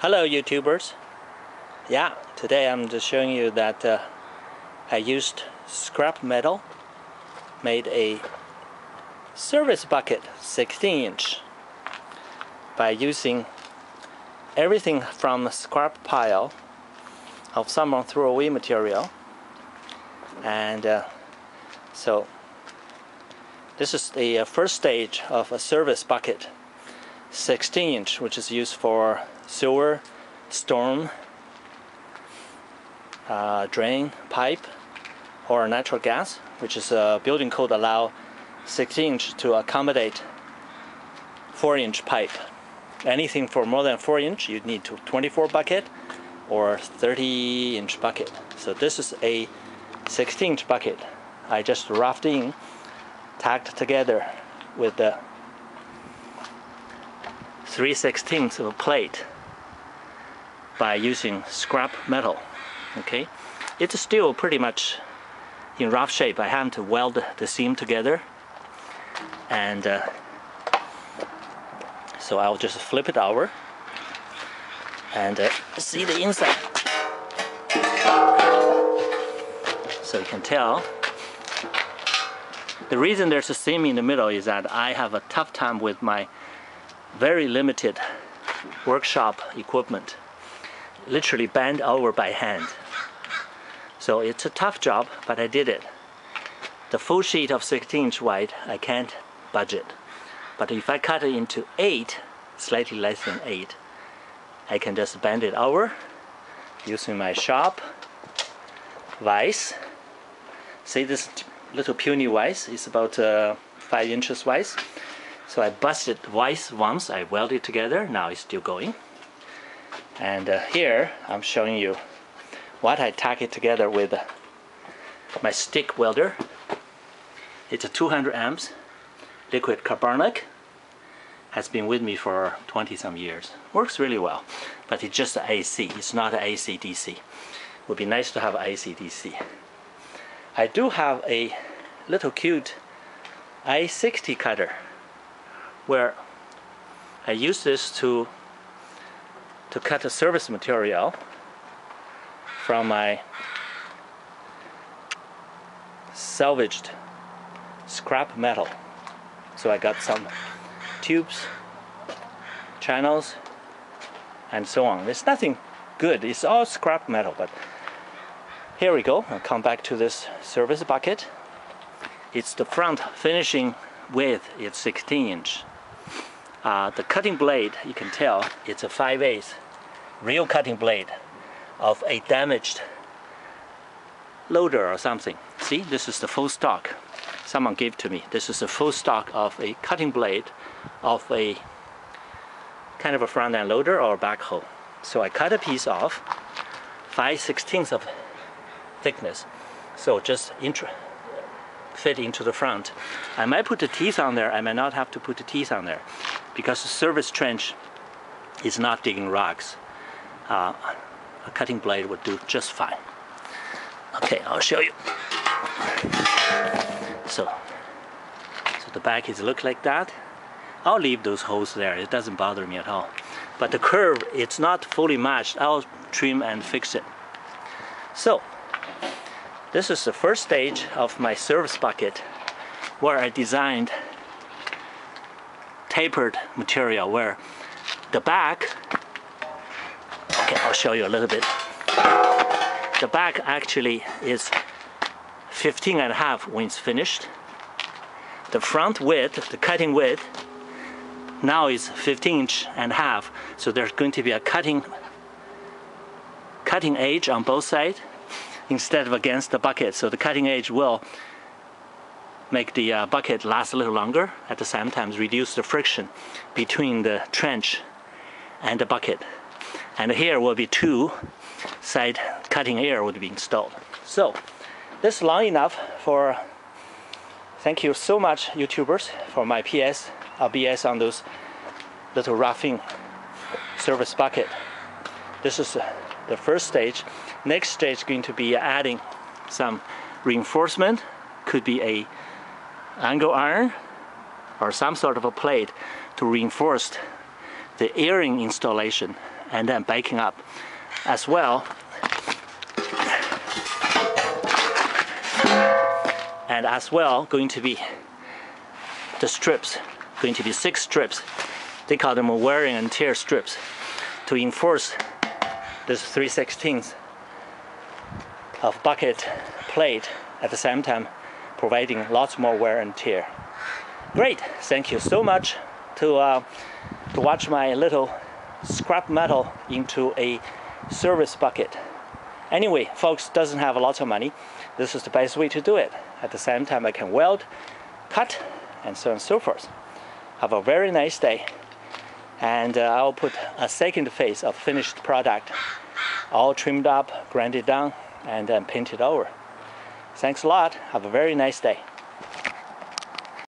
Hello YouTubers. Yeah, today I'm just showing you that uh, I used scrap metal, made a service bucket 16 inch by using everything from scrap pile of someone threw away material and uh, so this is the uh, first stage of a service bucket 16 inch which is used for sewer, storm, uh, drain, pipe, or natural gas, which is a building code allow 16 inch to accommodate 4 inch pipe. Anything for more than 4 inch, you need to 24 bucket or 30 inch bucket. So this is a 16 inch bucket. I just roughed in, tacked together with the 3 16ths of a plate by using scrap metal okay? It's still pretty much in rough shape. I had to weld the seam together and uh, so I'll just flip it over and uh, see the inside. So you can tell. The reason there's a seam in the middle is that I have a tough time with my very limited workshop equipment literally bend over by hand. So it's a tough job, but I did it. The full sheet of 16 inch wide, I can't budget. But if I cut it into 8, slightly less than 8, I can just bend it over using my sharp vise. See this little puny vise is about uh, 5 inches wide. So I busted vise once, I welded it together, now it's still going and uh, here I'm showing you what I tack it together with my stick welder. It's a 200 amps liquid carbonic. Has been with me for 20 some years. Works really well but it's just AC it's not AC DC would be nice to have AC DC I do have a little cute I-60 cutter where I use this to to cut a service material from my salvaged scrap metal. So I got some tubes, channels, and so on. There's nothing good, it's all scrap metal, but here we go. I'll come back to this service bucket. It's the front finishing width, it's 16 inch. Uh, the cutting blade, you can tell, it's a 5 8 real cutting blade of a damaged loader or something. See, this is the full stock. Someone gave to me. This is the full stock of a cutting blade of a kind of a front end loader or backhoe. So I cut a piece off, 5 16ths of thickness. So just fit into the front. I might put the teeth on there, I might not have to put the teeth on there because the service trench is not digging rocks uh, a cutting blade would do just fine. Okay, I'll show you. So, so the back is look like that. I'll leave those holes there, it doesn't bother me at all. But the curve, it's not fully matched. I'll trim and fix it. So, this is the first stage of my service bucket where I designed tapered material where the back I'll show you a little bit. The back actually is 15 and a half when it's finished. The front width, the cutting width, now is 15 inch and a half. So there's going to be a cutting cutting edge on both sides instead of against the bucket. So the cutting edge will make the uh, bucket last a little longer at the same time reduce the friction between the trench and the bucket and here will be two side cutting air would be installed. So this is long enough for thank you so much YouTubers for my PS or BS on those little roughing service bucket. This is uh, the first stage. Next stage is going to be adding some reinforcement, could be a angle iron or some sort of a plate to reinforce the airing installation and then baking up as well. And as well, going to be the strips, going to be six strips. They call them wearing and tear strips to enforce this 3 16th of bucket plate at the same time providing lots more wear and tear. Great, thank you so much to, uh, to watch my little scrap metal into a service bucket. Anyway, folks doesn't have a lot of money. This is the best way to do it. At the same time, I can weld, cut, and so on and so forth. Have a very nice day. And uh, I'll put a second phase of finished product, all trimmed up, grinded down, and then painted over. Thanks a lot. Have a very nice day.